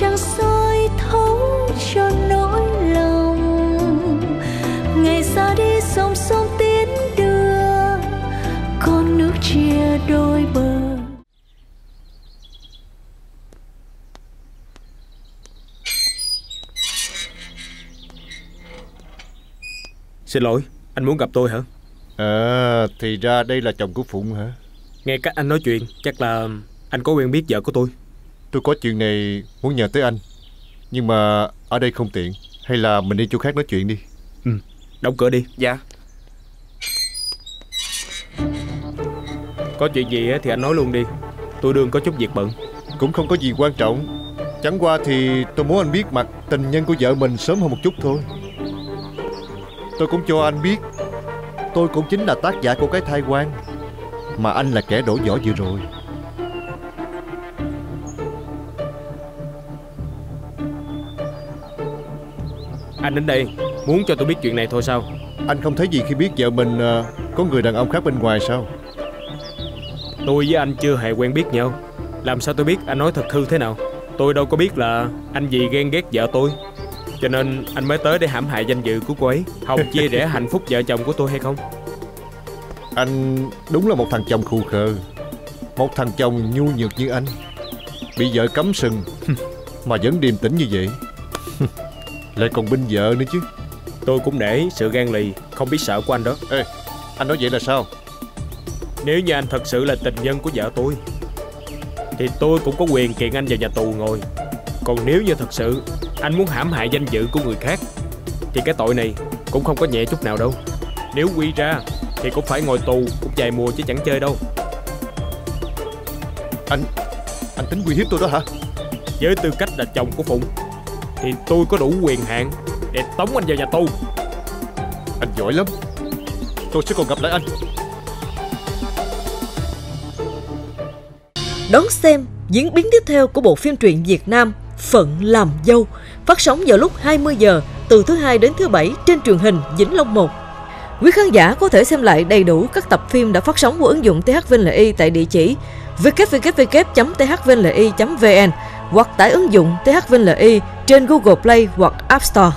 trăng soi thấu cho nỗi lòng ngày ra đi dòng sông tiến đưa con nước chia đôi bờ Xin lỗi, anh muốn gặp tôi hả? À, thì ra đây là chồng của Phụng hả? Nghe cách anh nói chuyện, chắc là anh có quen biết vợ của tôi. Tôi có chuyện này muốn nhờ tới anh. Nhưng mà ở đây không tiện. Hay là mình đi chỗ khác nói chuyện đi. Ừ, đóng cửa đi. Dạ Có chuyện gì thì anh nói luôn đi. Tôi đương có chút việc bận. Cũng không có gì quan trọng. Chẳng qua thì tôi muốn anh biết mặt tình nhân của vợ mình sớm hơn một chút thôi. Tôi cũng cho anh biết Tôi cũng chính là tác giả của cái thai quan Mà anh là kẻ đổ vỏ vừa rồi Anh đến đây muốn cho tôi biết chuyện này thôi sao? Anh không thấy gì khi biết vợ mình uh, có người đàn ông khác bên ngoài sao? Tôi với anh chưa hề quen biết nhau. Làm sao tôi biết anh nói thật hư thế nào? Tôi đâu có biết là anh gì ghen ghét vợ tôi. Cho nên anh mới tới để hãm hại danh dự của cô ấy. Hòng chia rẽ hạnh phúc vợ chồng của tôi hay không? Anh đúng là một thằng chồng khù khờ. Một thằng chồng nhu nhược như anh. Bị vợ cấm sừng Mà vẫn điềm tĩnh như vậy Lại còn binh vợ nữa chứ. Tôi cũng để sự gan lì Không biết sợ của anh đó. Ê anh nói vậy là sao? Nếu như anh thật sự là tình nhân của vợ tôi Thì tôi cũng có quyền kiện anh vào nhà tù ngồi. Còn nếu như thật sự Anh muốn hãm hại danh dự của người khác Thì cái tội này cũng không có nhẹ chút nào đâu. Nếu quy ra Thì cũng phải ngồi tù cũng vài mùa chứ chẳng chơi đâu. Anh Anh tính uy hiếp tôi đó hả? Với tư cách là chồng của Phụng Thì tôi có đủ quyền hạn Để tống anh vào nhà tù. Anh giỏi lắm. Tôi sẽ còn gặp lại anh. Đón xem diễn biến tiếp theo của bộ phim truyện Việt Nam Phận làm dâu phát sóng vào lúc 20 giờ từ thứ hai đến thứ bảy trên truyền hình Vĩnh Long 1. Quý khán giả có thể xem lại đầy đủ các tập phim đã phát sóng của ứng dụng TH VNLI tại địa chỉ www.thvnli.vn hoặc tải ứng dụng TH VNLI trên Google Play hoặc App Store.